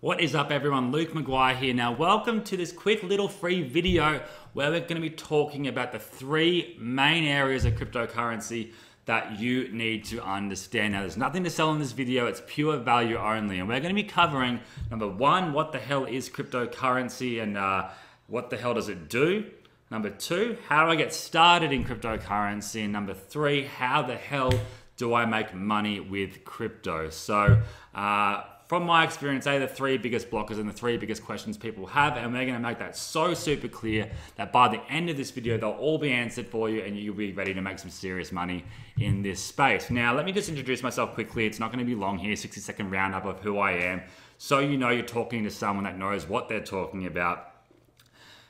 What is up everyone, Luke Maguire here. Now welcome to this quick little free video where we're going to be talking about the three main areas of cryptocurrency that you need to understand. Now there's nothing to sell in this video, it's pure value only. And we're going to be covering number one, what the hell is cryptocurrency and uh, what the hell does it do? Number two, how do I get started in cryptocurrency? And number three, how the hell do I make money with crypto? So, uh, from my experience, they are the three biggest blockers and the three biggest questions people have, and we're going to make that so super clear that by the end of this video, they'll all be answered for you, and you'll be ready to make some serious money in this space. Now, let me just introduce myself quickly. It's not going to be long here, 60 second roundup of who I am, so you know you're talking to someone that knows what they're talking about.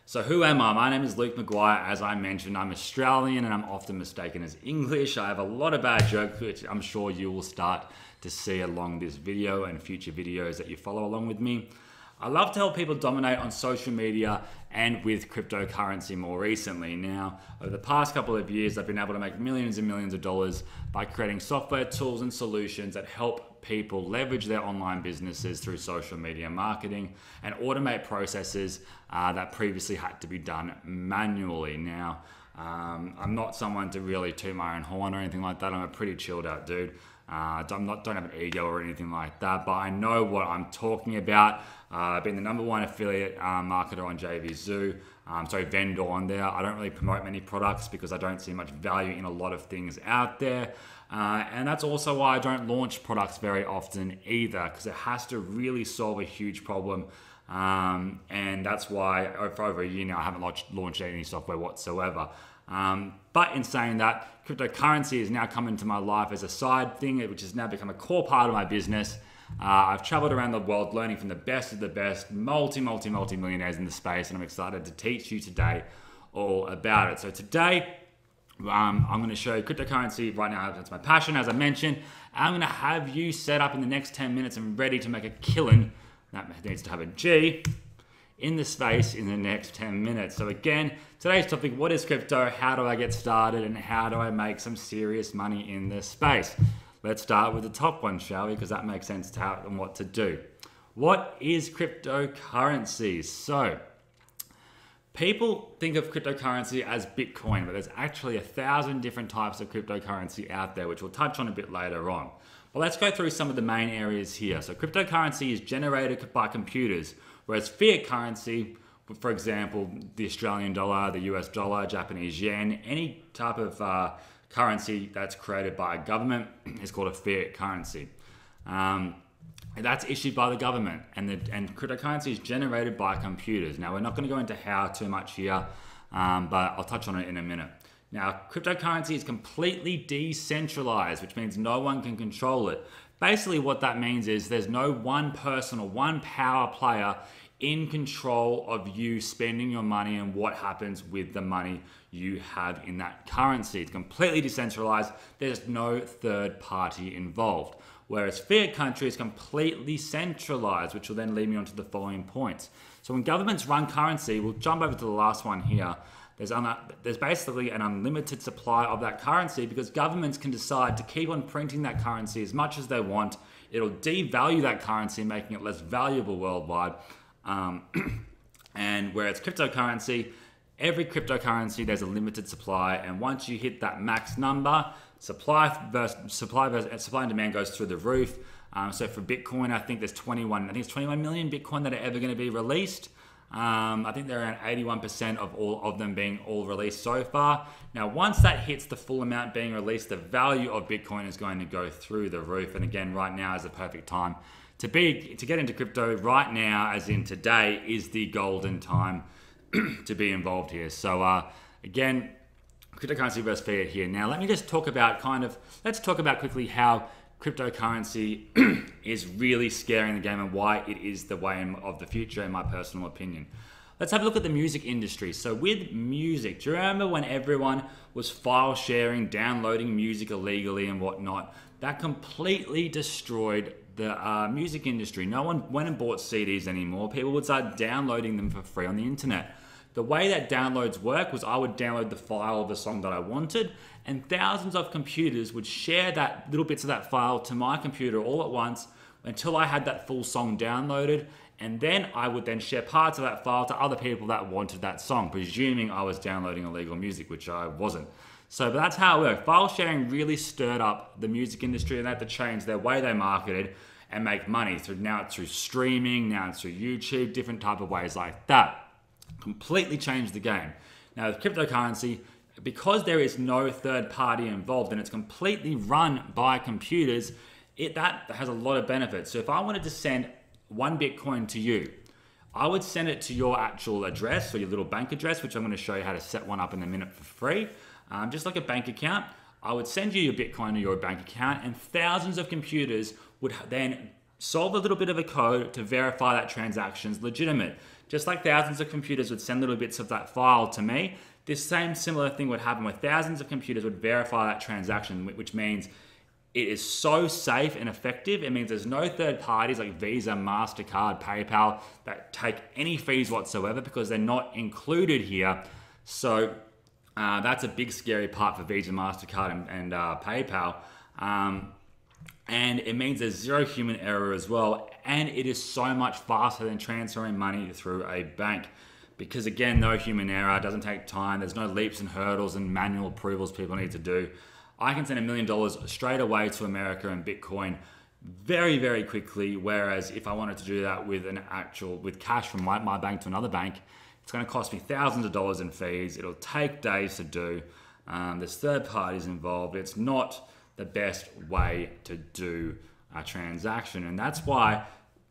So, who am I? My name is Luke Maguire. As I mentioned, I'm Australian and I'm often mistaken as English. I have a lot of bad jokes, which I'm sure you will start to see along this video and future videos that you follow along with me. I love to help people dominate on social media and with cryptocurrency more recently. Now, over the past couple of years, I've been able to make millions and millions of dollars by creating software tools and solutions that help people leverage their online businesses through social media marketing and automate processes uh, that previously had to be done manually. Now, um, I'm not someone to really toot my own horn or anything like that. I'm a pretty chilled out dude. Uh, I'm not don't have an ego or anything like that, but I know what I'm talking about. Uh, I've been the number one affiliate uh, marketer on JVZoo, um, so vendor on there. I don't really promote many products because I don't see much value in a lot of things out there. Uh, and that's also why I don't launch products very often either, because it has to really solve a huge problem. Um, and that's why for over a year now I haven't launched, launched any software whatsoever. Um, but in saying that, cryptocurrency has now come into my life as a side thing, which has now become a core part of my business. Uh, I've traveled around the world learning from the best of the best, multi, multi, multi millionaires in the space, and I'm excited to teach you today all about it. So, today, um, I'm going to show you cryptocurrency right now. That's my passion, as I mentioned. I'm going to have you set up in the next 10 minutes and ready to make a killing. That needs to have a G in the space in the next 10 minutes. So, again, today's topic what is crypto? How do I get started? And how do I make some serious money in this space? Let's start with the top one, shall we? Because that makes sense to how and what to do. What is cryptocurrency? So, people think of cryptocurrency as Bitcoin, but there's actually a thousand different types of cryptocurrency out there, which we'll touch on a bit later on. But let's go through some of the main areas here. So, cryptocurrency is generated by computers Whereas fiat currency, for example, the Australian dollar, the US dollar, Japanese yen, any type of uh, currency that's created by a government is called a fiat currency. Um, that's issued by the government, and, the, and cryptocurrency is generated by computers. Now, we're not going to go into how too much here, um, but I'll touch on it in a minute. Now, cryptocurrency is completely decentralized, which means no one can control it. Basically, what that means is there's no one person or one power player in control of you spending your money and what happens with the money you have in that currency. It's completely decentralized, there's no third party involved. Whereas fiat country is completely centralized, which will then lead me on to the following points. So when governments run currency, we'll jump over to the last one here. There's, un- there's basically an unlimited supply of that currency because governments can decide to keep on printing that currency as much as they want. It'll devalue that currency, making it less valuable worldwide. Um, and where it's cryptocurrency, every cryptocurrency there's a limited supply, and once you hit that max number, supply versus supply versus, supply and demand goes through the roof. Um, so for Bitcoin, I think there's 21. I think it's 21 million Bitcoin that are ever going to be released. Um, I think they're around 81% of all of them being all released so far. Now, once that hits the full amount being released, the value of Bitcoin is going to go through the roof. And again, right now is the perfect time to be to get into crypto. Right now, as in today, is the golden time to be involved here. So, uh, again, cryptocurrency versus fiat here. Now, let me just talk about kind of let's talk about quickly how cryptocurrency is really scaring the game and why it is the way of the future, in my personal opinion. Let's have a look at the music industry. So, with music, do you remember when everyone was file sharing, downloading music illegally and whatnot? That completely destroyed the uh, music industry. No one went and bought CDs anymore. People would start downloading them for free on the internet. The way that downloads work was I would download the file of the song that I wanted, and thousands of computers would share that little bits of that file to my computer all at once until I had that full song downloaded. And then I would then share parts of that file to other people that wanted that song, presuming I was downloading illegal music, which I wasn't. So that's how it worked. File sharing really stirred up the music industry and they had to change their way they marketed and make money. So now it's through streaming, now it's through YouTube, different type of ways like that. Completely changed the game. Now with cryptocurrency, because there is no third party involved and it's completely run by computers, it that has a lot of benefits. So if I wanted to send one Bitcoin to you, I would send it to your actual address or your little bank address, which I'm going to show you how to set one up in a minute for free um, just like a bank account. I would send you your Bitcoin to your bank account, and thousands of computers would then solve a little bit of a code to verify that transaction's legitimate. Just like thousands of computers would send little bits of that file to me, this same similar thing would happen where thousands of computers would verify that transaction, which means it is so safe and effective. It means there's no third parties like Visa, MasterCard, PayPal that take any fees whatsoever because they're not included here. So uh, that's a big scary part for Visa, MasterCard, and, and uh, PayPal. Um, and it means there's zero human error as well. And it is so much faster than transferring money through a bank. Because again, no human error, doesn't take time, there's no leaps and hurdles and manual approvals people need to do. I can send a million dollars straight away to America in Bitcoin very, very quickly. Whereas if I wanted to do that with an actual, with cash from my, my bank to another bank, it's going to cost me thousands of dollars in fees. It'll take days to do. Um, there's third parties involved. It's not the best way to do a transaction. And that's why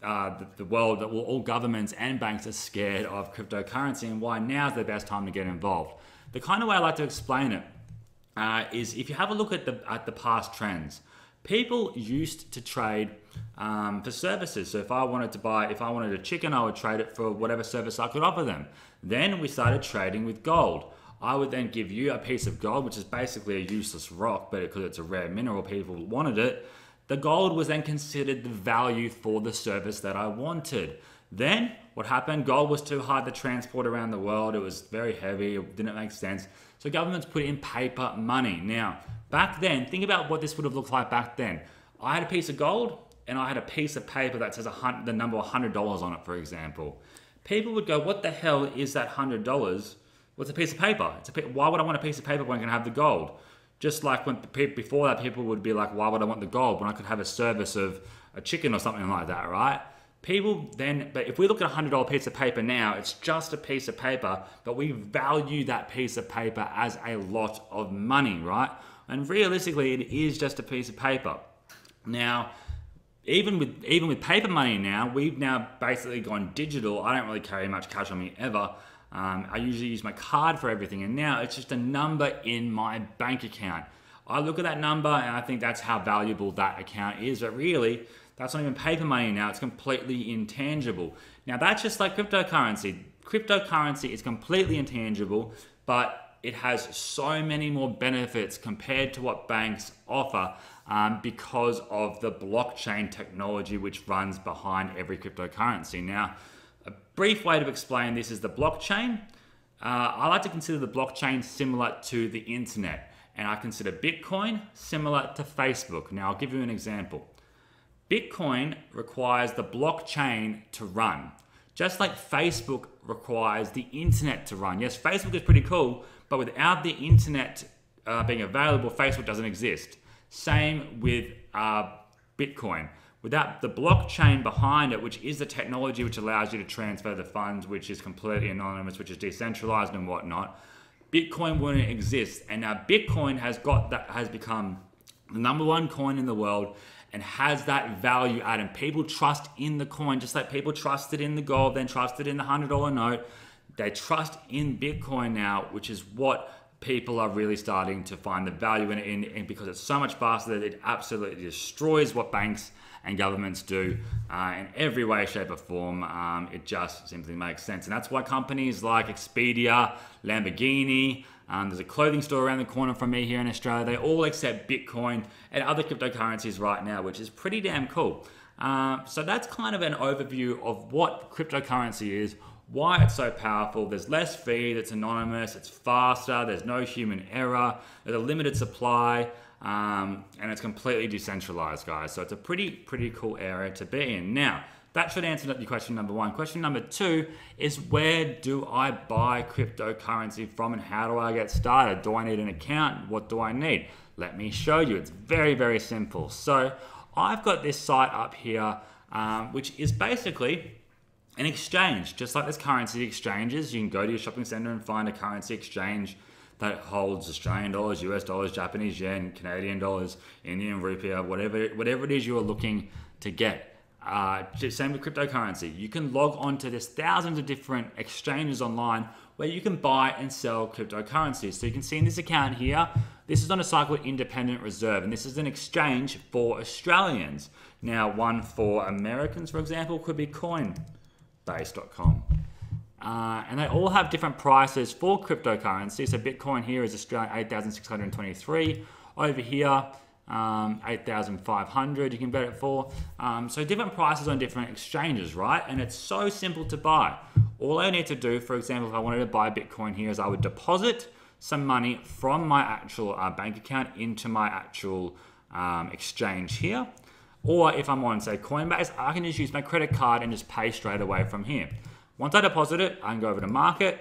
uh, the, the, world, well, all governments and banks are scared of cryptocurrency and why now's the best time to get involved. The kind of way I like to explain it uh, is if you have a look at the, at the past trends, people used to trade um, for services. So if I wanted to buy, if I wanted a chicken, I would trade it for whatever service I could offer them. Then we started trading with gold. I would then give you a piece of gold, which is basically a useless rock, but because it's a rare mineral, people wanted it. The gold was then considered the value for the service that I wanted. Then what happened? Gold was too hard to transport around the world. It was very heavy. It didn't make sense. So governments put in paper money. Now, back then, think about what this would have looked like back then. I had a piece of gold and I had a piece of paper that says the number $100 on it, for example. People would go, what the hell is that $100? What's a piece of paper? It's a, why would I want a piece of paper when I can have the gold? Just like when before that, people would be like, why would I want the gold when I could have a service of a chicken or something like that, right? People then, but if we look at a $100 piece of paper now, it's just a piece of paper, but we value that piece of paper as a lot of money, right? And realistically, it is just a piece of paper. Now, even with even with paper money now, we've now basically gone digital. I don't really carry much cash on me ever. Um, I usually use my card for everything, and now it's just a number in my bank account. I look at that number and I think that's how valuable that account is, but really, that's not even paper money now, it's completely intangible. Now, that's just like cryptocurrency. Cryptocurrency is completely intangible, but it has so many more benefits compared to what banks offer um, because of the blockchain technology which runs behind every cryptocurrency. Now, a brief way to explain this is the blockchain. Uh, I like to consider the blockchain similar to the internet, and I consider Bitcoin similar to Facebook. Now, I'll give you an example. Bitcoin requires the blockchain to run, just like Facebook requires the internet to run. Yes, Facebook is pretty cool, but without the internet uh, being available, Facebook doesn't exist. Same with uh, Bitcoin. Without the blockchain behind it, which is the technology which allows you to transfer the funds, which is completely anonymous, which is decentralized and whatnot, Bitcoin wouldn't exist. And now Bitcoin has got that has become the number one coin in the world and has that value add. And people trust in the coin, just like people trusted in the gold, then trusted in the hundred dollar note. They trust in Bitcoin now, which is what people are really starting to find the value in it in because it's so much faster that it absolutely destroys what banks and governments do uh, in every way, shape, or form. Um, it just simply makes sense. And that's why companies like Expedia, Lamborghini, um, there's a clothing store around the corner from me here in Australia, they all accept Bitcoin and other cryptocurrencies right now, which is pretty damn cool. Uh, so that's kind of an overview of what cryptocurrency is, why it's so powerful. There's less feed, it's anonymous, it's faster, there's no human error, there's a limited supply. Um, and it's completely decentralized, guys. So it's a pretty, pretty cool area to be in. Now, that should answer your question number one. Question number two is where do I buy cryptocurrency from and how do I get started? Do I need an account? What do I need? Let me show you. It's very, very simple. So I've got this site up here, um, which is basically an exchange, just like there's currency exchanges. You can go to your shopping center and find a currency exchange that holds Australian dollars, US dollars, Japanese yen, Canadian dollars, Indian rupee, whatever whatever it is you are looking to get. Uh, same with cryptocurrency. You can log on to there's thousands of different exchanges online where you can buy and sell cryptocurrencies. So you can see in this account here, this is on a called Independent Reserve, and this is an exchange for Australians. Now, one for Americans, for example, could be Coinbase.com. Uh, and they all have different prices for cryptocurrency. So Bitcoin here is Australia 8,623. Over here, um, 8,500 you can bet it for. Um, so different prices on different exchanges, right? And it's so simple to buy. All I need to do, for example, if I wanted to buy Bitcoin here, is I would deposit some money from my actual uh, bank account into my actual um, exchange here. Or if I'm on, say, Coinbase, I can just use my credit card and just pay straight away from here. Once I deposit it, I can go over to market.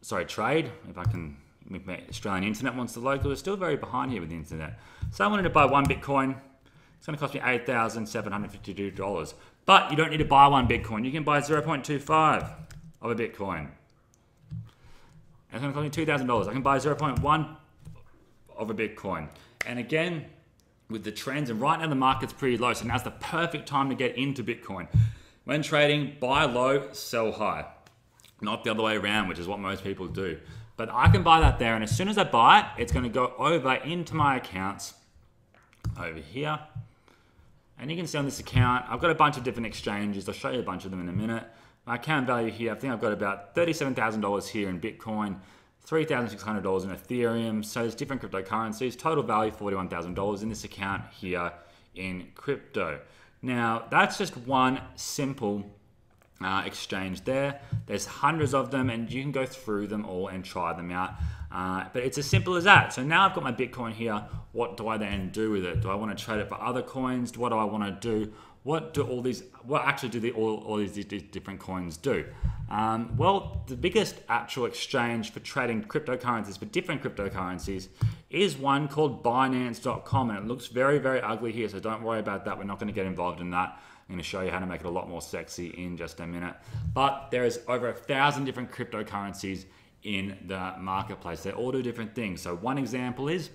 Sorry, trade, if I can my Australian internet wants to load we're still very behind here with the internet. So I wanted to buy one Bitcoin. It's going to cost me $8,752. But you don't need to buy one Bitcoin. You can buy 0.25 of a Bitcoin. It's going to cost me $2,000. I can buy 0.1 of a Bitcoin. And again, with the trends, and right now the market's pretty low, so now's the perfect time to get into Bitcoin. When trading, buy low, sell high. Not the other way around, which is what most people do. But I can buy that there, and as soon as I buy it, it's going to go over into my accounts over here. And you can see on this account, I've got a bunch of different exchanges. I'll show you a bunch of them in a minute. My account value here, I think I've got about $37,000 here in Bitcoin, $3,600 in Ethereum. So there's different cryptocurrencies. Total value $41,000 in this account here in crypto. Now, that's just one simple uh, exchange there. There's hundreds of them, and you can go through them all and try them out. Uh, but it's as simple as that. So now I've got my Bitcoin here. What do I then do with it? Do I want to trade it for other coins? What do I want to do? What do all these? What actually do the, all, all these different coins do? Um, well, the biggest actual exchange for trading cryptocurrencies for different cryptocurrencies is one called Binance.com, and it looks very, very ugly here. So don't worry about that. We're not going to get involved in that. I'm going to show you how to make it a lot more sexy in just a minute. But there is over a thousand different cryptocurrencies in the marketplace. They all do different things. So one example is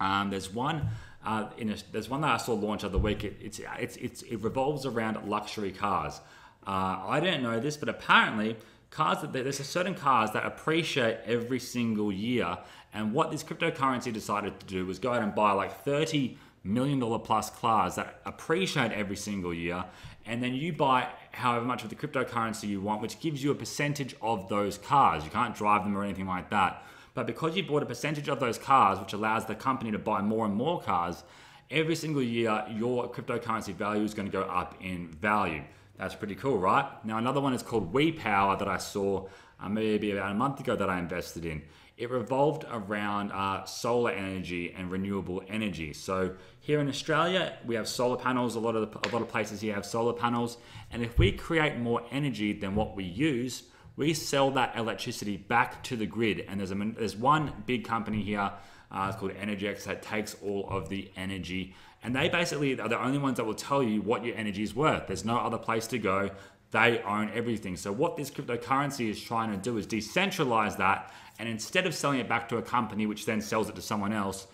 um, there's one uh, a, there's one that I saw launch of the week. It, it's, it's, it's, it revolves around luxury cars. Uh, I didn't know this, but apparently cars that there's a certain cars that appreciate every single year. And what this cryptocurrency decided to do was go out and buy like 30 million dollar plus cars that appreciate every single year, and then you buy however much of the cryptocurrency you want, which gives you a percentage of those cars. You can't drive them or anything like that. But because you bought a percentage of those cars, which allows the company to buy more and more cars, every single year your cryptocurrency value is going to go up in value. That's pretty cool, right? Now, another one is called WePower that I saw uh, maybe about a month ago that I invested in it revolved around uh, solar energy and renewable energy. So here in Australia, we have solar panels. A lot of the, a lot of places here have solar panels, and if we create more energy than what we use, we sell that electricity back to the grid. And there's a there's one big company here. Uh, it's called Energex that takes all of the energy, and they basically are the only ones that will tell you what your energy is worth. There's no other place to go. They own everything. So what this cryptocurrency is trying to do is decentralize that and instead of selling it back to a company which then sells it to someone else,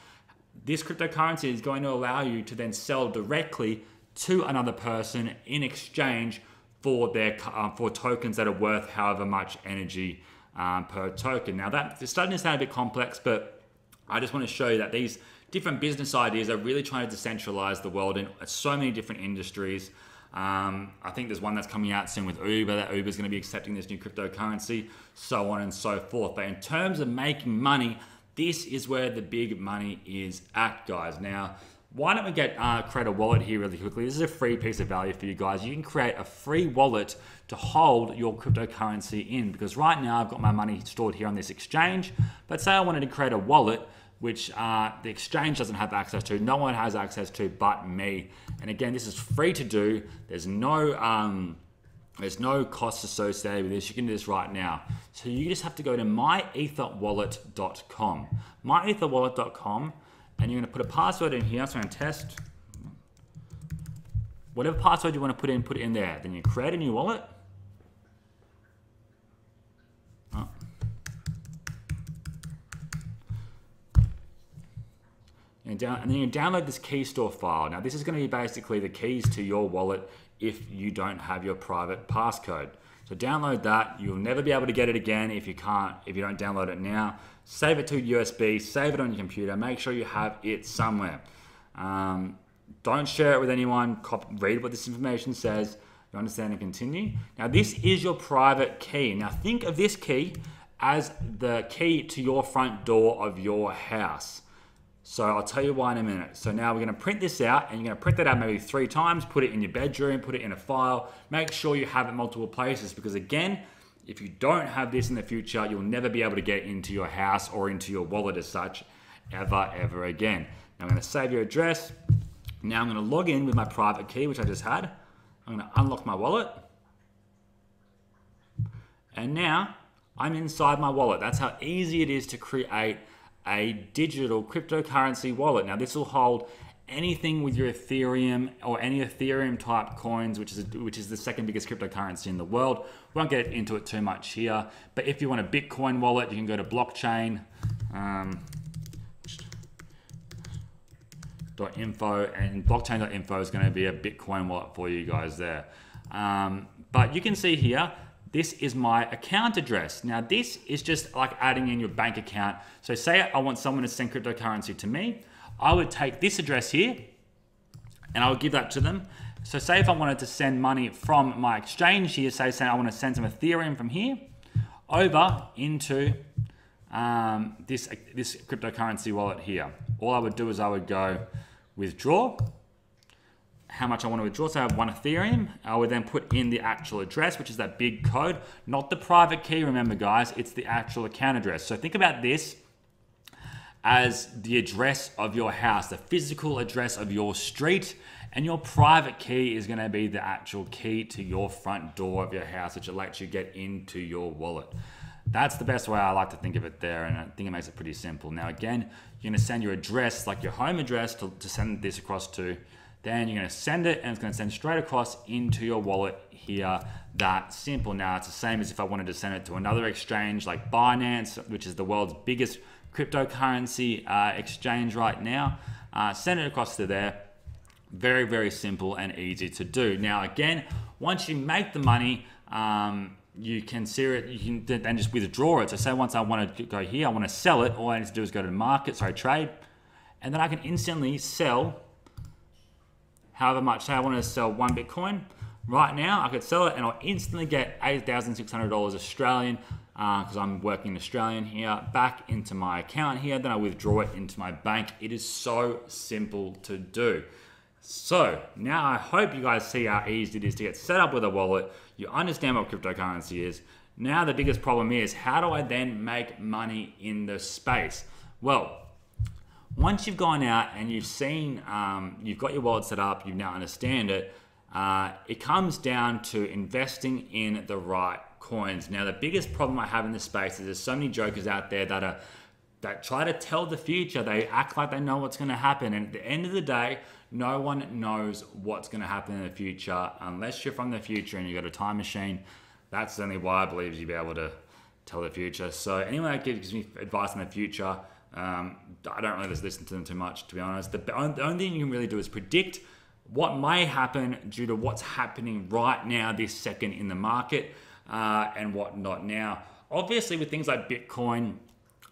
this cryptocurrency is going to allow you to then sell directly to another person in exchange for their uh, for tokens that are worth however much energy um, per token. Now that it's starting to sound a bit complex, but I just want to show you that these different business ideas are really trying to decentralize the world in so many different industries. Um, I think there's one that's coming out soon with Uber, that Uber is going to be accepting this new cryptocurrency, so on and so forth. But in terms of making money, this is where the big money is at, guys. Now, why don't we get uh, create a wallet here really quickly? This is a free piece of value for you guys. You can create a free wallet to hold your cryptocurrency in because right now I've got my money stored here on this exchange. But say I wanted to create a wallet which uh, the exchange doesn't have access to, no one has access to but me. And again, this is free to do. There's no um, there's no cost associated with this. You can do this right now. So you just have to go to myetherwallet.com. Myetherwallet.com and you're to put a password in here. So I'm to test. Whatever password you want to put in, put it in there. Then you create a new wallet. Oh. And, down, and then you download this key store file. Now this is going to be basically the keys to your wallet if you don't have your private passcode. So download that. You'll never be able to get it again if you can't, if you don't download it now. Save it to USB, save it on your computer. Make sure you have it somewhere. Um, don't share it with anyone. read what this information says. You understand and continue. Now this is your private key. Now think of this key as the key to your front door of your house. So I'll tell you why in a minute. So now we're gonna print this out and you're gonna print that out maybe three times, put it in your bedroom, put it in a file, make sure you have it multiple places because again, if you don't have this in the future, you'll never be able to get into your house or into your wallet as such ever, ever again. Now I'm gonna save your address. Now I'm gonna log in with my private key, which I just had. I'm gonna unlock my wallet. And now I'm inside my wallet. That's how easy it is to create a digital cryptocurrency wallet. Now, this will hold anything with your Ethereum or any Ethereum type coins, which is which is the second biggest cryptocurrency in the world. We won't get into it too much here, but if you want a Bitcoin wallet, you can go to blockchain. Um, .info and blockchain.info is going to be a Bitcoin wallet for you guys there. Um, but you can see here, this is my account address. Now this is just like adding in your bank account. So say I want someone to send cryptocurrency to me, I would take this address here and I would give that to them. So say if I wanted to send money from my exchange here, say, say I want to send some Ethereum from here over into um, this, this cryptocurrency wallet here. All I would do is I would go withdraw how much I want to withdraw. So I have one Ethereum. Uh, I would then put in the actual address, which is that big code, not the private key. Remember, guys, it's the actual account address. So think about this as the address of your house, the physical address of your street, and your private key is going to be the actual key to your front door of your house, which lets you get into your wallet. That's the best way I like to think of it there, and I think it makes it pretty simple. Now, again, you're going to send your address, like your home address, to, to send this across to then you're going to send it and it's going to send straight across into your wallet here. That simple. Now it's the same as if I wanted to send it to another exchange like Binance, which is the world's biggest cryptocurrency uh, exchange right now. Uh, send it across to there. Very, very simple and easy to do. Now, again, once you make the money, um, you can see it, you can then just withdraw it. So say once I want to go here, I want to sell it, all I need to do is go to the market, sorry, trade, and then I can instantly sell however much. Say I want to sell one Bitcoin. Right now, I could sell it and I'll instantly get $8,600 Australian because uh, I'm working Australian here back into my account here. Then I withdraw it into my bank. It is so simple to do. So now I hope you guys see how easy it is to get set up with a wallet. You understand what cryptocurrency is. Now the biggest problem is how do I then make money in the space? Well, once you've gone out and you've seen, um, you've got your wallet set up, you now understand it, uh, it comes down to investing in the right coins. Now, the biggest problem I have in this space is there's so many jokers out there that are that try to tell the future. They act like they know what's going to happen, and at the end of the day, no one knows what's going to happen in the future unless you're from the future and you've got a time machine. That's the only why I believe you'd be able to tell the future. So anyone that gives me advice in the future, um, I don't really listen to them too much, to be honest. The, the only thing you can really do is predict what may happen due to what's happening right now, this second in the market, uh, and what not. Now, obviously, with things like Bitcoin,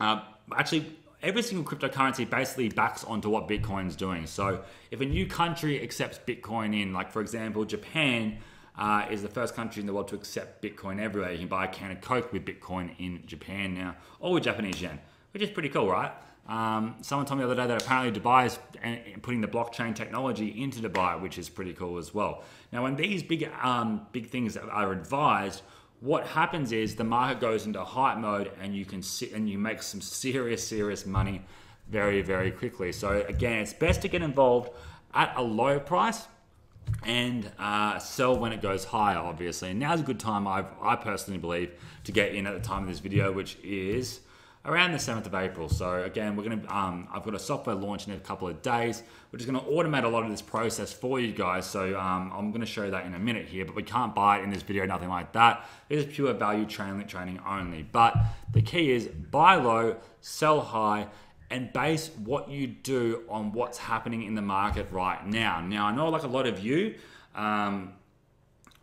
uh, actually, every single cryptocurrency basically backs onto what Bitcoin's doing. So, if a new country accepts Bitcoin in, like for example, Japan. Uh, is the first country in the world to accept Bitcoin everywhere. You can buy a can of Coke with Bitcoin in Japan now, or with Japanese yen which is pretty cool, right? Um, someone told me the other day that apparently Dubai is putting the blockchain technology into Dubai, which is pretty cool as well. Now, when these big um, big things are advised, what happens is the market goes into hype mode, and you can sit and you make some serious, serious money very, very quickly. So again, it's best to get involved at a low price and uh, sell when it goes higher, obviously. And now's a good time, I've, I personally believe, to get in at the time of this video, which is around the 7th of April. So again, we're gonna, um, I've got a software launch in a couple of days, which is gonna automate a lot of this process for you guys. So um, I'm gonna show that in a minute here, but we can't buy it in this video, nothing like that. It is pure value training, training only. But the key is buy low, sell high, and base what you do on what's happening in the market right now. Now, I know like a lot of you, um,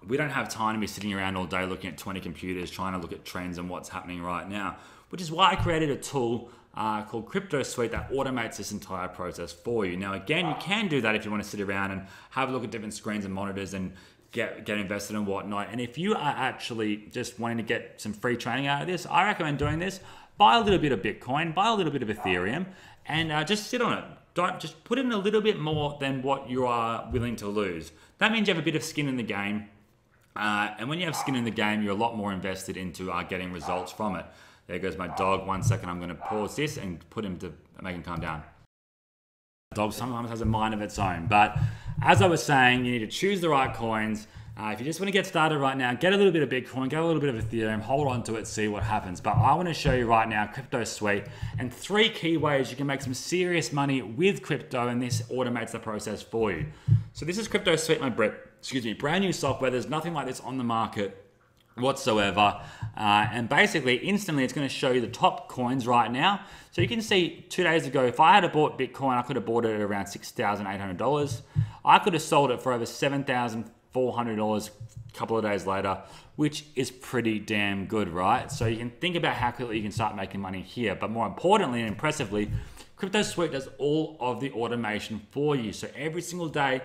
we don't have time to be sitting around all day looking at 20 computers trying to look at trends and what's happening right now which is why I created a tool uh, called Crypto Suite that automates this entire process for you. Now, again, you can do that if you want to sit around and have a look at different screens and monitors and get get invested and whatnot. And if you are actually just wanting to get some free training out of this, I recommend doing this. Buy a little bit of Bitcoin, buy a little bit of Ethereum, and uh, just sit on it. Don't just put in a little bit more than what you are willing to lose. That means you have a bit of skin in the game. Uh, and when you have skin in the game, you're a lot more invested into uh, getting results from it. There goes my dog. One second, I'm going to pause this and put him to make him calm down. dog sometimes has a mind of its own. But as I was saying, you need to choose the right coins. Uh, if you just want to get started right now, get a little bit of Bitcoin, get a little bit of Ethereum, hold on to it, see what happens. But I want to show you right now Crypto Suite and three key ways you can make some serious money with crypto, and this automates the process for you. So this is Crypto Suite, my Brit. Excuse me, brand new software. There's nothing like this on the market whatsoever. Uh, and basically, instantly, it's going to show you the top coins right now. So you can see two days ago, if I had bought Bitcoin, I could have bought it at around $6,800. I could have sold it for over $7,400 a couple of days later, which is pretty damn good, right? So you can think about how quickly you can start making money here. But more importantly and impressively, Crypto Suite does all of the automation for you. So every single day,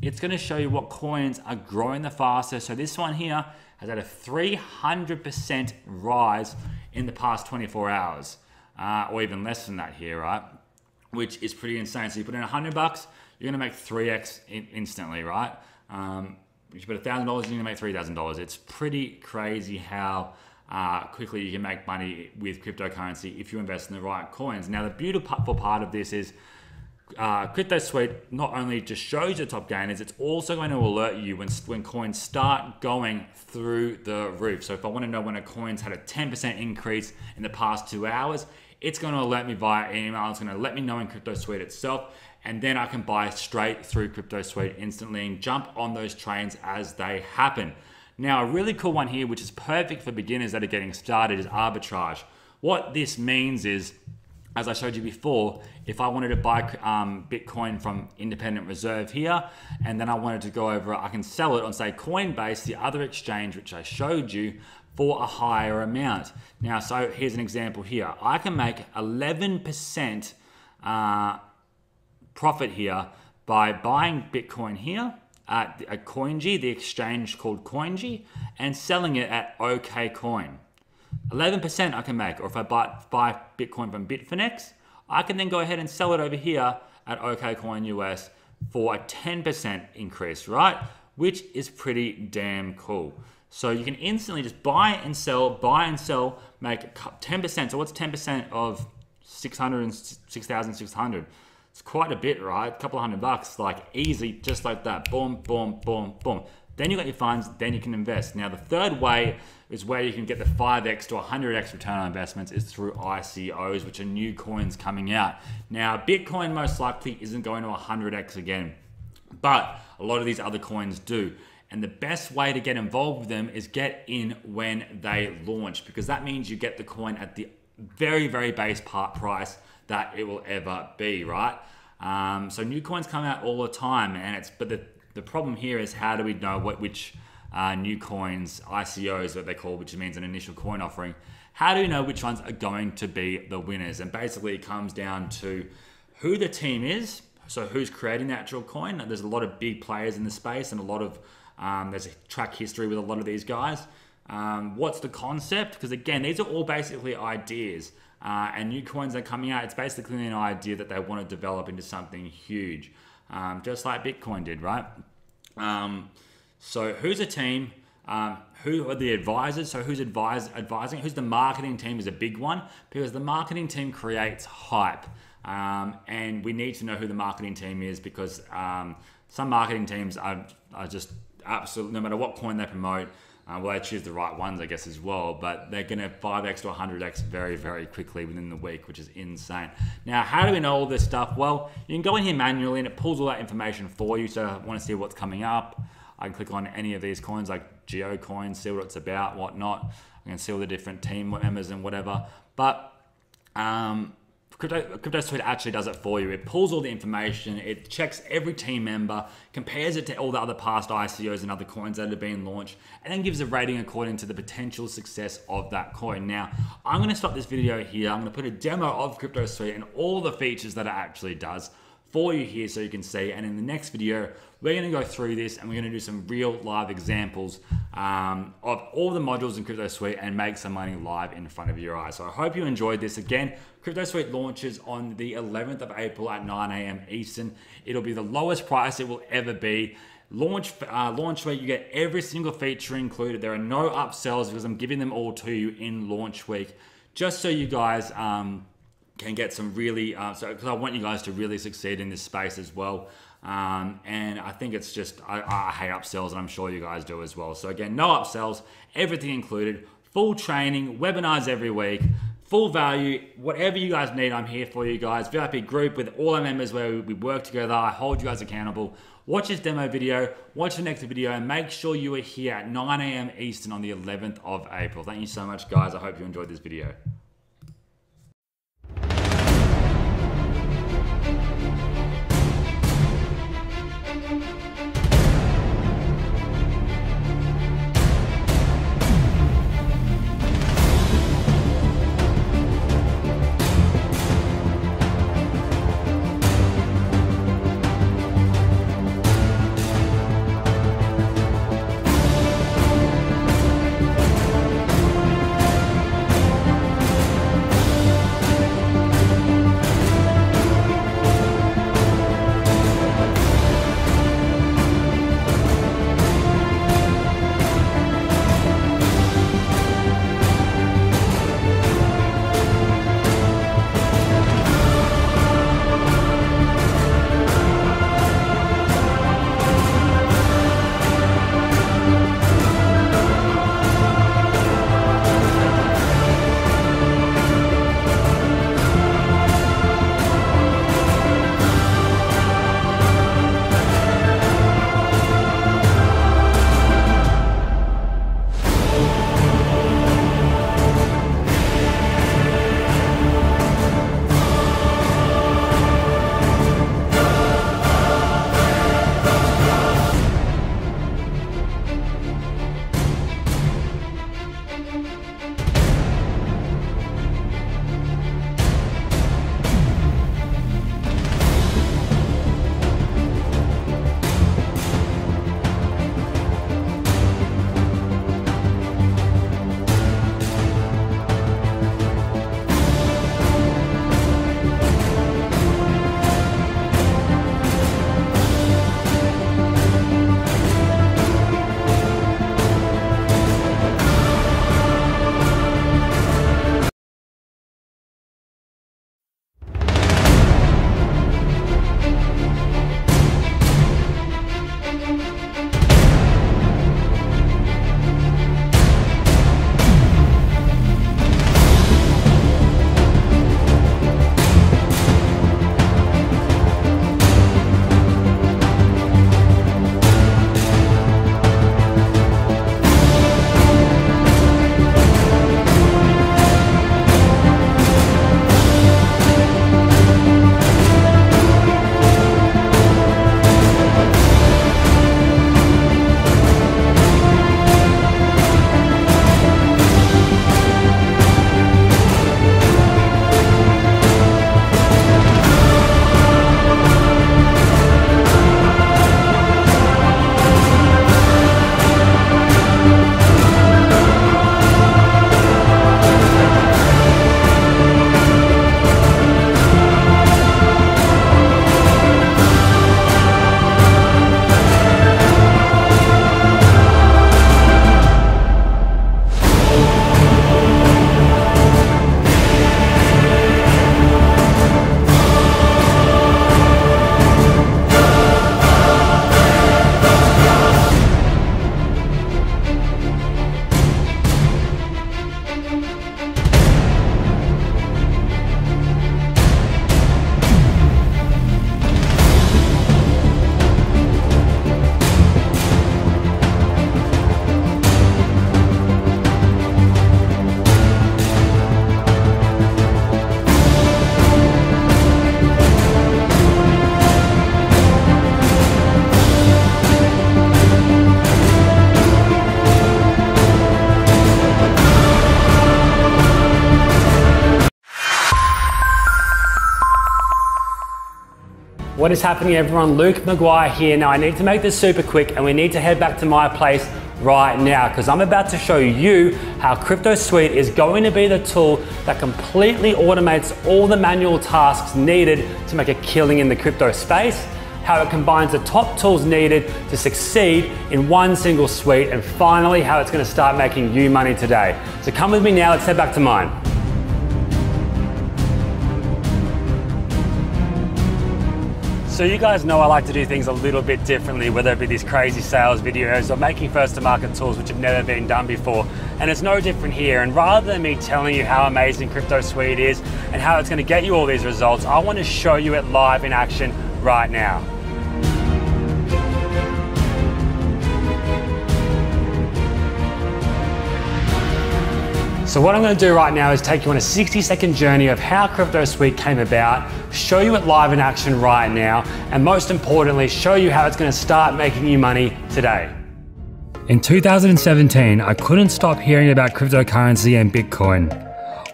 it's going to show you what coins are growing the fastest. So this one here has had a 300% rise in the past 24 hours, uh, or even less than that here, right? Which is pretty insane. So you put in 100 bucks, you're gonna make 3x in- instantly, right? Um, if you put $1,000, you're gonna make $3,000. It's pretty crazy how uh, quickly you can make money with cryptocurrency if you invest in the right coins. Now, the beautiful part of this is uh, Crypto Suite not only just shows your top gainers, it's also going to alert you when, when coins start going through the roof. So if I want to know when a coin's had a 10% increase in the past two hours, it's going to alert me via email. It's going to let me know in Crypto Suite itself. And then I can buy straight through Crypto Suite instantly and jump on those trains as they happen. Now, a really cool one here, which is perfect for beginners that are getting started, is arbitrage. What this means is as I showed you before, if I wanted to buy um, Bitcoin from Independent Reserve here, and then I wanted to go over, I can sell it on say Coinbase, the other exchange which I showed you, for a higher amount. Now, so here's an example here. I can make 11% uh, profit here by buying Bitcoin here at, at CoinG, the exchange called CoinG, and selling it at OKCoin. 11% I can make, or if I buy, buy Bitcoin from Bitfinex, I can then go ahead and sell it over here at OKCoin US for a 10% increase, right? Which is pretty damn cool. So you can instantly just buy and sell, buy and sell, make 10%. So what's 10% of 600 and 6,600? It's quite a bit, right? A couple of hundred bucks, like easy, just like that. Boom, boom, boom, boom. Then you got your funds, then you can invest. Now, the third way is where you can get the 5x to 100x return on investments is through ICOs, which are new coins coming out. Now, Bitcoin most likely isn't going to 100x again, but a lot of these other coins do. And the best way to get involved with them is get in when they launch because that means you get the coin at the very, very base part price that it will ever be, right? Um, so new coins come out all the time, and it's but the the problem here is how do we know what which uh, new coins, ICOs, what they call, which means an initial coin offering. How do we know which ones are going to be the winners? And basically, it comes down to who the team is. So, who's creating the actual coin? There's a lot of big players in the space, and a lot of um, there's a track history with a lot of these guys. Um, what's the concept? Because again, these are all basically ideas. uh, and new coins are coming out, it's basically an idea that they want to develop into something huge, um, just like Bitcoin did, right? Um, so who's a team? Um, who are the advisors? So who's advise, advising? Who's the marketing team is a big one because the marketing team creates hype. Um, and we need to know who the marketing team is because um, some marketing teams are, are just absolutely, no matter what coin they promote, uh, well, they choose the right ones, I guess, as well, but they're going to 5x to 100x very, very quickly within the week, which is insane. Now, how do we know all this stuff? Well, you can go in here manually and it pulls all that information for you. So, I want to see what's coming up. I can click on any of these coins like Geo Coins, see what it's about, whatnot. I can see all the different team members and whatever. But um, Crypto, Suite actually does it for you. It pulls all the information, it checks every team member, compares it to all the other past ICOs and other coins that have been launched, and then gives a rating according to the potential success of that coin. Now, I'm going to stop this video here. I'm to put a demo of Crypto Suite and all the features that it actually does for you here so you can see. And in the next video, we're going to go through this and we're going to do some real live examples um, of all the modules in Crypto Suite and make some money live in front of your eyes. So I hope you enjoyed this. Again, Crypto Suite launches on the 11th of April at 9 a.m. Eastern. It'll be the lowest price it will ever be. Launch uh, launch week, you get every single feature included. There are no upsells because I'm giving them all to you in launch week, just so you guys um, can get some really. Uh, so because I want you guys to really succeed in this space as well. Um, and I think it's just I, I hate upsells, and I'm sure you guys do as well. So again, no upsells, everything included, full training, webinars every week full value, whatever you guys need, I'm here for you guys. VIP group with all our members where we work together. I hold you guys accountable. Watch this demo video, watch the next video, and make sure you are here at 9 a.m. Eastern on the 11th of April. Thank you so much, guys. I hope you enjoyed this video. What is happening everyone? Luke Maguire here. Now I need to make this super quick and we need to head back to my place right now because I'm about to show you how Crypto Suite is going to be the tool that completely automates all the manual tasks needed to make a killing in the crypto space, how it combines the top tools needed to succeed in one single suite, and finally how it's going to start making you money today. So come with me now, let's head back to mine. So you guys know I like to do things a little bit differently, whether it be these crazy sales videos or making first to market tools which have never been done before. And it's no different here. And rather than me telling you how amazing Crypto Suite is and how it's gonna get you all these results, I wanna show you it live in action right now. So what I'm gonna do right now is take you on a 60 second journey of how Crypto Suite came about, show you it live in action right now, and most importantly, show you how it's gonna start making you money today. In 2017, I couldn't stop hearing about cryptocurrency and Bitcoin.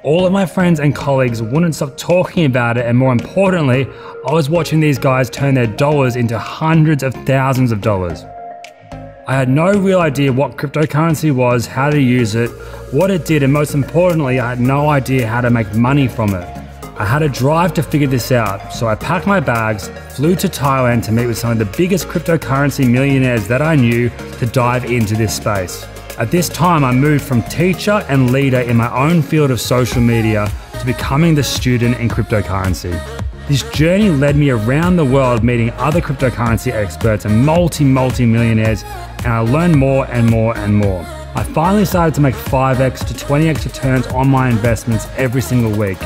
All of my friends and colleagues wouldn't stop talking about it, and more importantly, I was watching these guys turn their dollars into hundreds of thousands of dollars. I had no real idea what cryptocurrency was, how to use it, what it did, and most importantly, I had no idea how to make money from it. I had a drive to figure this out, so I packed my bags, flew to Thailand to meet with some of the biggest cryptocurrency millionaires that I knew to dive into this space. At this time, I moved from teacher and leader in my own field of social media to becoming the student in cryptocurrency. This journey led me around the world meeting other cryptocurrency experts and multi, multi millionaires and I learned more and more and more. I finally started to make 5x to 20x returns on my investments every single week.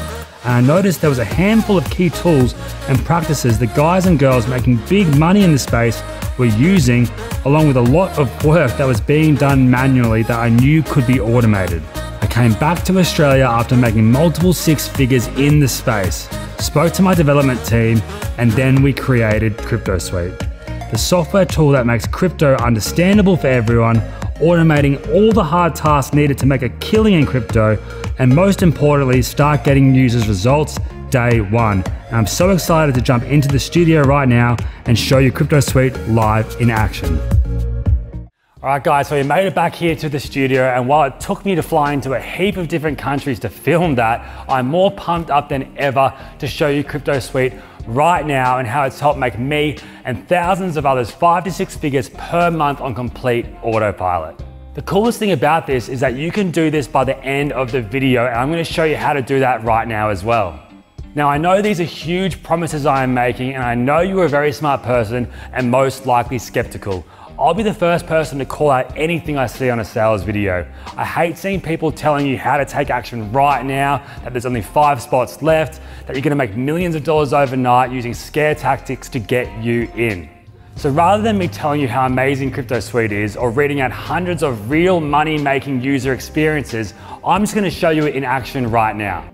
And I noticed there was a handful of key tools and practices that guys and girls making big money in the space were using, along with a lot of work that was being done manually that I knew could be automated. I came back to Australia after making multiple six figures in the space, spoke to my development team, and then we created CryptoSuite the software tool that makes crypto understandable for everyone, automating all the hard tasks needed to make a killing in crypto, and most importantly, start getting users results day one. And I'm so excited to jump into the studio right now and show you Crypto Suite live in action. All right, guys, so we made it back here to the studio, and while it took me to fly into a heap of different countries to film that, I'm more pumped up than ever to show you Crypto Suite right now and how it's helped make me and thousands of others five to six figures per month on complete autopilot. The coolest thing about this is that you can do this by the end of the video and I'm gonna show you how to do that right now as well. Now I know these are huge promises I am making and I know you're a very smart person and most likely skeptical. I'll be the first person to call out anything I see on a sales video. I hate seeing people telling you how to take action right now, that there's only five spots left, that you're gonna make millions of dollars overnight using scare tactics to get you in. So rather than me telling you how amazing Crypto Suite is or reading out hundreds of real money making user experiences, I'm just gonna show you it in action right now.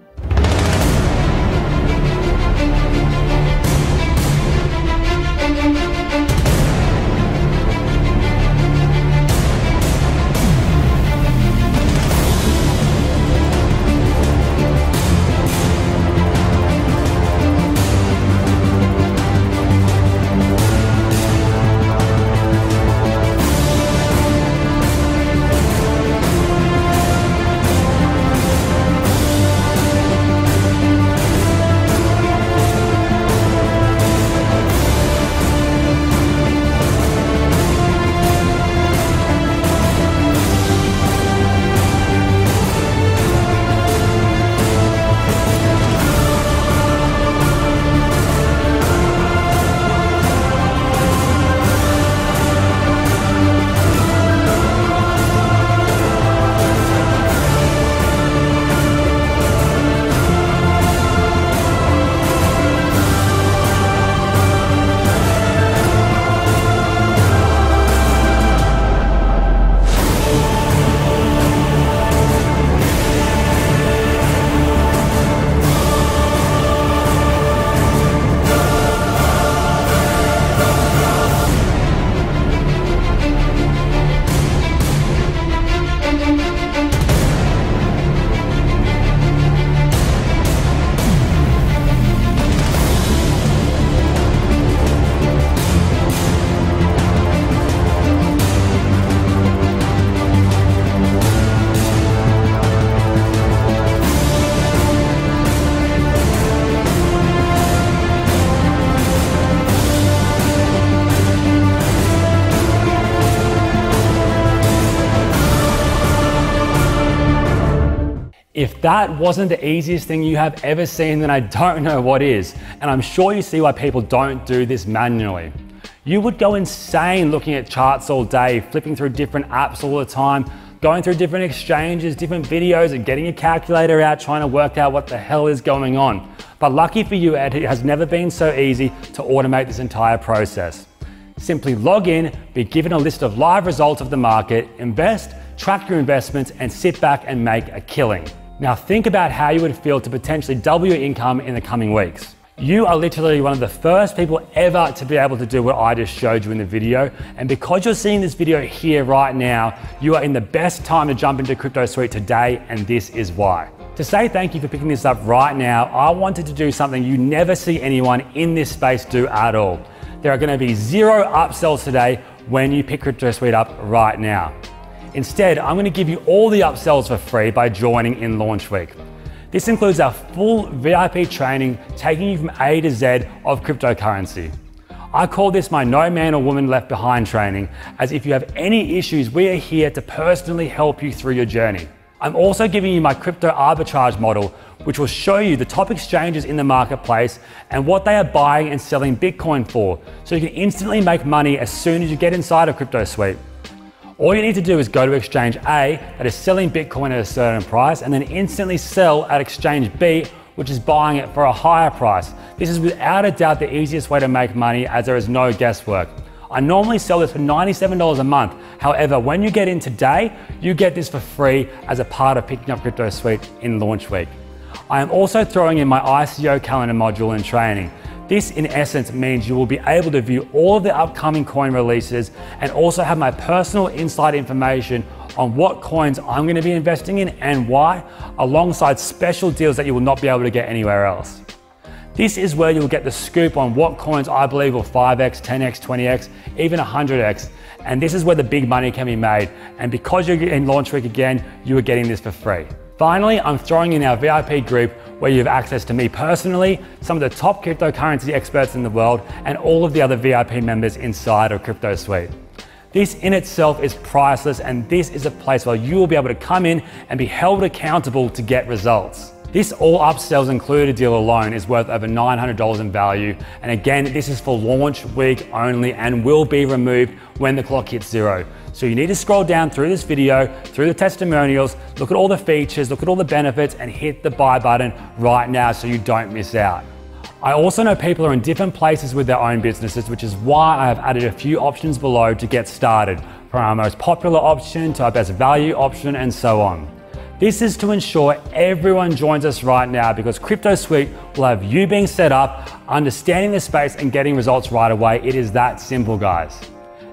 That wasn't the easiest thing you have ever seen, then I don't know what is. And I'm sure you see why people don't do this manually. You would go insane looking at charts all day, flipping through different apps all the time, going through different exchanges, different videos, and getting a calculator out trying to work out what the hell is going on. But lucky for you, Ed, it has never been so easy to automate this entire process. Simply log in, be given a list of live results of the market, invest, track your investments, and sit back and make a killing. Now think about how you would feel to potentially double your income in the coming weeks. You are literally one of the first people ever to be able to do what I just showed you in the video. And because you're seeing this video here right now, you are in the best time to jump into Crypto Suite today, and this is why. To say thank you for picking this up right now, I wanted to do something you never see anyone in this space do at all. There are gonna be zero upsells today when you pick Crypto Suite up right now. Instead, I'm going to give you all the upsells for free by joining in launch week. This includes our full VIP training taking you from A to Z of cryptocurrency. I call this my no man or woman left behind training, as if you have any issues, we are here to personally help you through your journey. I'm also giving you my crypto arbitrage model, which will show you the top exchanges in the marketplace and what they are buying and selling Bitcoin for, so you can instantly make money as soon as you get inside a crypto suite. All you need to do is go to exchange A that is selling Bitcoin at a certain price and then instantly sell at exchange B, which is buying it for a higher price. This is without a doubt the easiest way to make money as there is no guesswork. I normally sell this for $97 a month. However, when you get in today, you get this for free as a part of picking up Crypto Suite in launch week. I am also throwing in my ICO calendar module in training. This in essence means you will be able to view all of the upcoming coin releases and also have my personal inside information on what coins I'm going to be investing in and why, alongside special deals that you will not be able to get anywhere else. This is where you'll get the scoop on what coins I believe will 5x, 10x, 20x, even 100x. And this is where the big money can be made. And because you're in launch week again, you are getting this for free. Finally, I'm throwing in our VIP group where you have access to me personally, some of the top cryptocurrency experts in the world, and all of the other VIP members inside of Crypto Suite. This in itself is priceless, and this is a place where you will be able to come in and be held accountable to get results. This all upsells included deal alone is worth over $900 in value. And again, this is for launch week only and will be removed when the clock hits zero. So you need to scroll down through this video, through the testimonials, look at all the features, look at all the benefits and hit the buy button right now so you don't miss out. I also know people are in different places with their own businesses, which is why I have added a few options below to get started, from our most popular option to our best value option and so on. This is to ensure everyone joins us right now because Crypto Suite will have you being set up, understanding the space, and getting results right away. It is that simple, guys.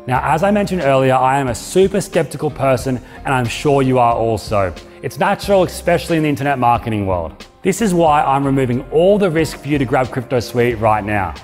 Now, as I mentioned earlier, I am a super skeptical person, and I'm sure you are also. It's natural, especially in the internet marketing world. This is why I'm removing all the risk for you to grab Crypto Suite right now.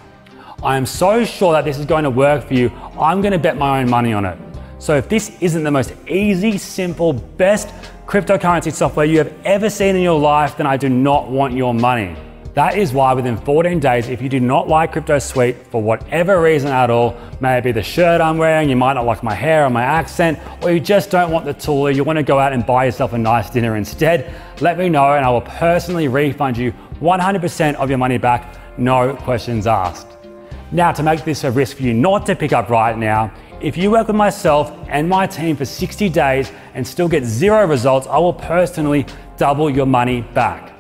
I am so sure that this is going to work for you, I'm going to bet my own money on it. So if this isn't the most easy, simple, best cryptocurrency software you have ever seen in your life, then I do not want your money. That is why within 14 days, if you do not like Crypto Suite for whatever reason at all, maybe the shirt I'm wearing, you might not like my hair or my accent, or you just don't want the tool, or you want to go out and buy yourself a nice dinner instead, let me know and I will personally refund you 100% of your money back, no questions asked. Now, to make this a risk for you not to pick up right now, if you work with myself and my team for 60 days and still get zero results, I will personally double your money back.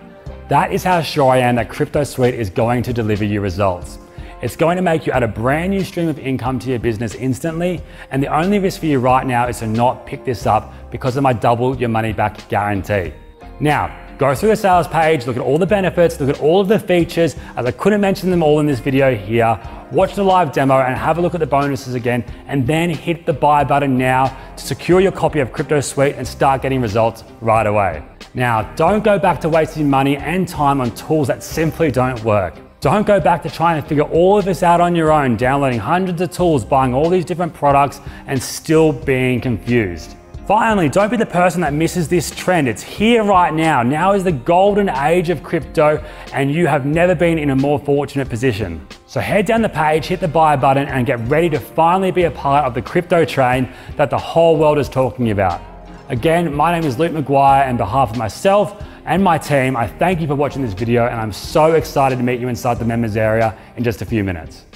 That is how sure I am that Crypto Suite is going to deliver you results. It's going to make you add a brand new stream of income to your business instantly. And the only risk for you right now is to not pick this up because of my double your money back guarantee. Now, Go through the sales page, look at all the benefits, look at all of the features, as I couldn't mention them all in this video here. Watch the live demo and have a look at the bonuses again, and then hit the buy button now to secure your copy of Crypto Suite and start getting results right away. Now, don't go back to wasting money and time on tools that simply don't work. Don't go back to trying to figure all of this out on your own, downloading hundreds of tools, buying all these different products, and still being confused. Finally, don't be the person that misses this trend. It's here right now. Now is the golden age of crypto, and you have never been in a more fortunate position. So head down the page, hit the buy button, and get ready to finally be a part of the crypto train that the whole world is talking about. Again, my name is Luke Maguire, and on behalf of myself and my team, I thank you for watching this video and I'm so excited to meet you inside the members area in just a few minutes.